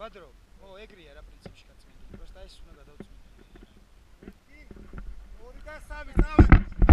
ბადრო, ო, ეგრეა რა პრინციპში გაწმენდი. პროსტა ეს უნდა გადავწმინდე. 1 2 3 დავა